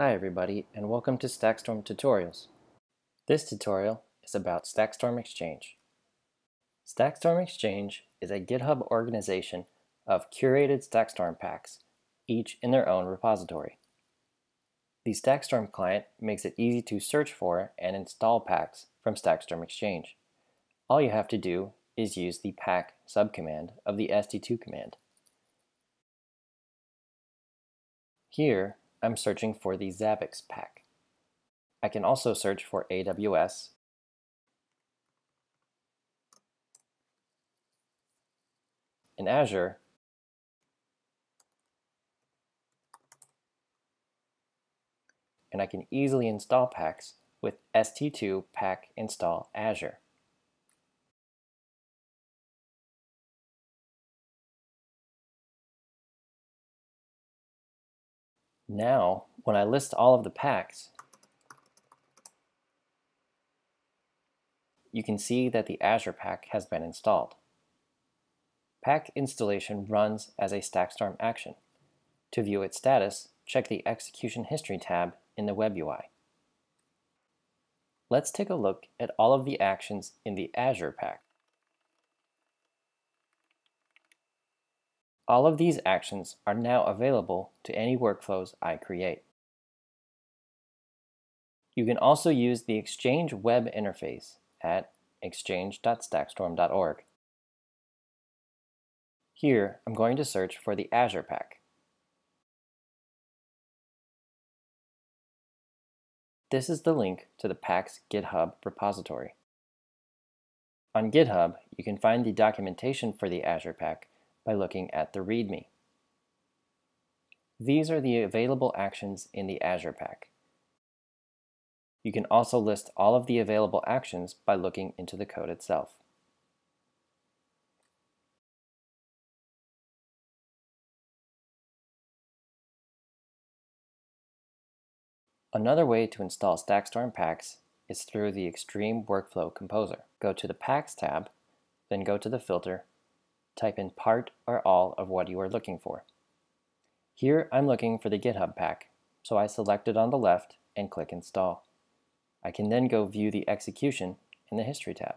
Hi everybody and welcome to Stackstorm Tutorials. This tutorial is about Stackstorm Exchange. Stackstorm Exchange is a GitHub organization of curated Stackstorm packs, each in their own repository. The Stackstorm client makes it easy to search for and install packs from Stackstorm Exchange. All you have to do is use the pack subcommand of the st2 command. Here, I'm searching for the Zabbix pack. I can also search for AWS in Azure and I can easily install packs with st2 pack install Azure. Now, when I list all of the packs, you can see that the Azure pack has been installed. Pack installation runs as a Stackstorm action. To view its status, check the Execution History tab in the Web UI. Let's take a look at all of the actions in the Azure pack. All of these actions are now available to any workflows I create. You can also use the Exchange web interface at exchange.stackstorm.org. Here, I'm going to search for the Azure Pack. This is the link to the Pack's GitHub repository. On GitHub, you can find the documentation for the Azure Pack by looking at the README. These are the available actions in the Azure Pack. You can also list all of the available actions by looking into the code itself. Another way to install Stackstorm packs is through the Extreme Workflow Composer. Go to the Packs tab, then go to the filter type in part or all of what you are looking for. Here I'm looking for the GitHub pack, so I select it on the left and click Install. I can then go view the execution in the History tab.